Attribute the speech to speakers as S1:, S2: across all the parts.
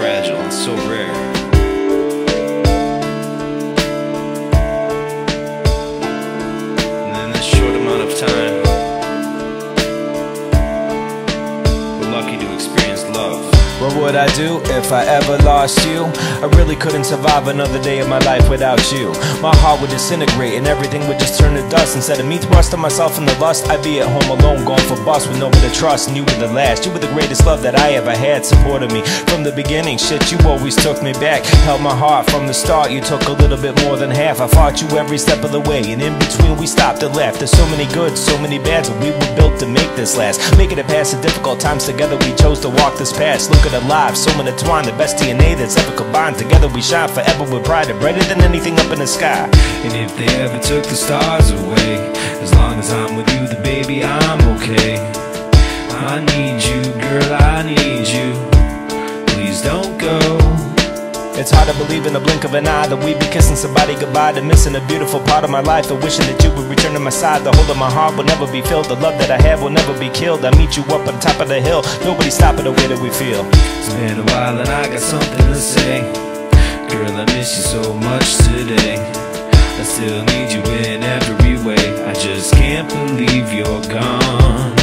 S1: fragile and so rare. I do if I ever lost you? I really couldn't survive another day of my life without you. My heart would disintegrate and everything would just turn to dust. Instead of me thrusting myself in the lust, I'd be at home alone, going for bust with nobody to trust. And you were the last, you were the greatest love that I ever had. Supported me from the beginning, shit, you always took me back. Held my heart from the start, you took a little bit more than half. I fought you every step of the way, and in between we stopped and laughed. There's so many good, so many bads, we were built to make this last. Making it past the difficult times together, we chose to walk this path. Look at our lives, so intertwined, the best DNA that's ever combined. Together we shine forever with pride, and brighter than anything up in the sky.
S2: And if they ever took the stars away, as long as I'm with you, the baby, I'm okay. I need you, girl, I need you. Please don't go.
S1: It's hard to believe in the blink of an eye that we'd be kissing somebody goodbye to missing a beautiful part of my life and wishing that you would return to my side. The hole in my heart will never be filled. The love that I have will never be killed. I meet you up on top of the hill. Nobody stopping the way that we feel.
S2: It's been a while and I got something to say. Girl, I miss you so much today. I still need you in every way. I just can't believe you're gone.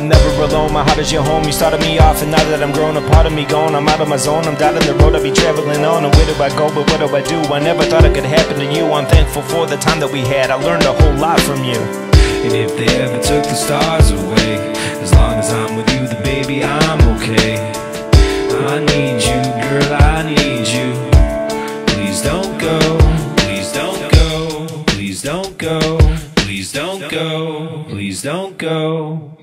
S1: I'm never alone, my heart is your home. You started me off and now that I'm grown, a part of me gone. I'm out of my zone, I'm down the road. I'll be traveling on. And where do I go, but what do I do? I never thought it could happen to you. I'm thankful for the time that we had. I learned a whole lot from you.
S2: And if they ever took the stars away As long as I'm with you, the baby, I'm okay. I need you, girl, I need you. Please don't go, please don't go. Please don't go, please don't go. Please don't go